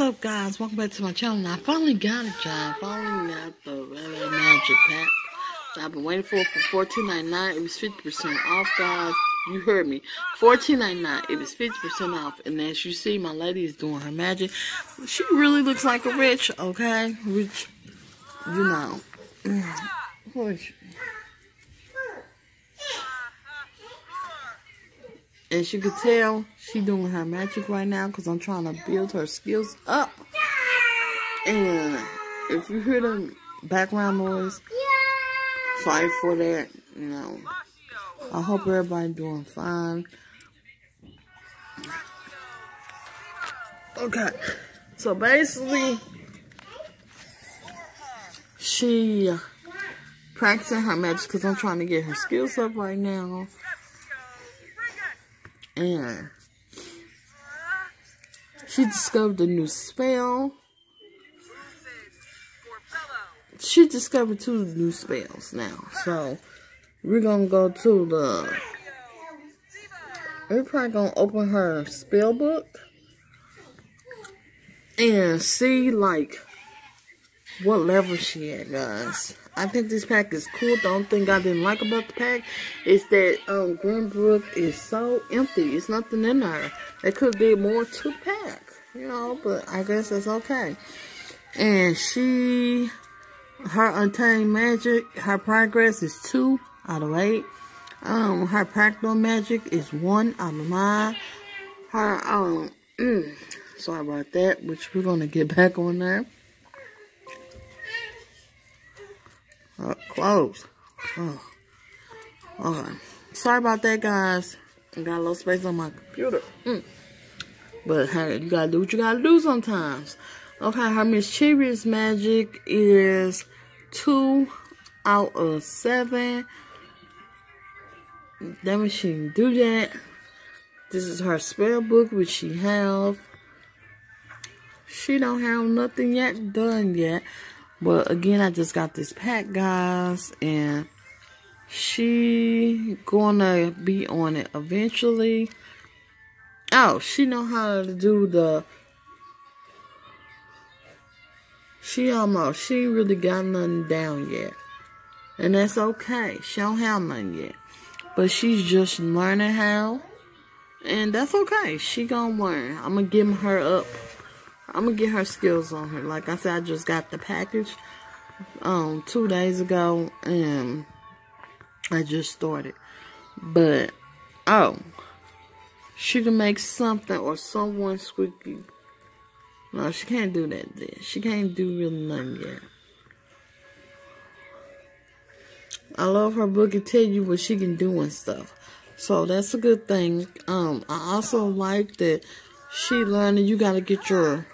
up, guys? Welcome back to my channel. I finally got a y'all. Finally got the Magic Pack. I've been waiting for it for $14.99. It was 50% off, guys. You heard me. $14.99. It was 50% off. And as you see, my lady is doing her magic. She really looks like a rich, okay? Rich, you know. Mm. Rich. As you can tell, she doing her magic right now because I'm trying to build her skills up. And if you hear the background noise, sorry for that. You know, I hope everybody doing fine. Okay, so basically, she practicing her magic because I'm trying to get her skills up right now. And she discovered a new spell. She discovered two new spells now. So, we're going to go to the... We're probably to open her spell book. And see, like, what level she at, guys. I think this pack is cool. The only thing I didn't like about the pack is that um, Glimmerbrook is so empty. It's nothing in there. There could be more to pack, you know, but I guess it's okay. And she, her Untamed Magic, her progress is 2 out of 8. Um, her Practical Magic is 1 out of 9. Her, um, mm, sorry about that, which we're going to get back on there. Uh, closed. Oh. Okay. Sorry about that, guys. I got a little space on my computer. Mm. But hey, you gotta do what you gotta do sometimes. Okay, her mischievous magic is two out of seven. That means she can do that. This is her spell book, which she have. She don't have nothing yet done yet. But again, I just got this pack, guys, and she gonna be on it eventually. Oh, she know how to do the. She almost, she ain't really got nothing down yet. And that's okay. She don't have nothing yet. But she's just learning how. And that's okay. She gonna learn. I'm gonna give her up I'm gonna get her skills on her. Like I said, I just got the package um two days ago and I just started. But oh she can make something or someone squeaky. No, she can't do that then. She can't do really nothing yet. I love her book and tell you what she can do and stuff. So that's a good thing. Um, I also like that she learned that you gotta get your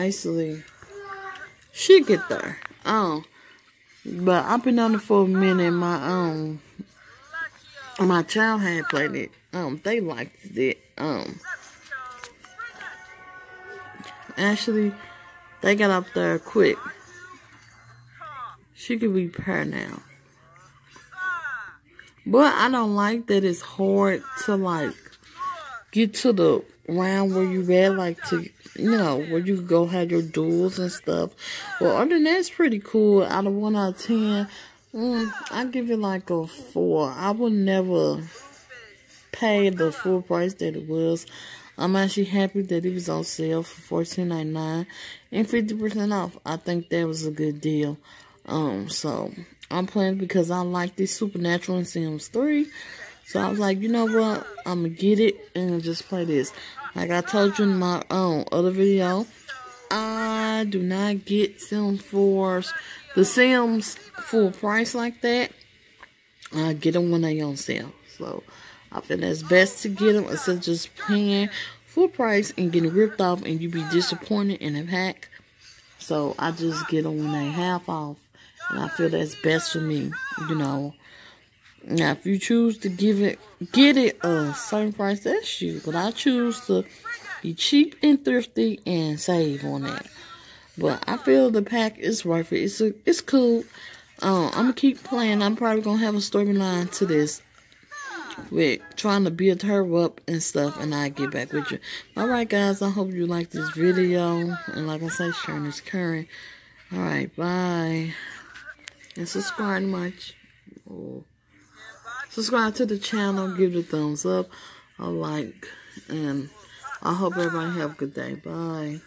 basically, she get there. Um, but I've been on it for a minute. My um, my child had played it. Um, they liked it. Um, actually, they got up there quick. She could be pair now. But I don't like that it's hard to like get to the round where you read like to you know, where you go have your duels and stuff. Well, other than that, it's pretty cool. Out of 1 out of 10, mm, I give it like a 4. I would never pay the full price that it was. I'm actually happy that it was on sale for $14.99 and 50% off. I think that was a good deal. Um, so I'm playing because I like this Supernatural in Sims 3. So I was like, you know what? I'm to get it and just play this. Like I told you in my um, other video, I do not get Sims 4s, the Sims full price like that. I get them when they on sale. So I feel it's best to get them instead of just paying full price and getting ripped off and you be disappointed in a pack. So I just get them when they half off. And I feel that's best for me, you know. Now, if you choose to give it, get it a certain price, that's you. But I choose to be cheap and thrifty and save on that. But I feel the pack is worth it. It's a, it's cool. uh, I'm gonna keep playing. I'm probably gonna have a storyline to this with trying to build her up and stuff, and I get back with you. All right, guys. I hope you like this video, and like I said, sharing is current. All right, bye, and subscribe much. Oh. Subscribe to the channel, give it a thumbs up, a like, and I hope everybody have a good day. Bye.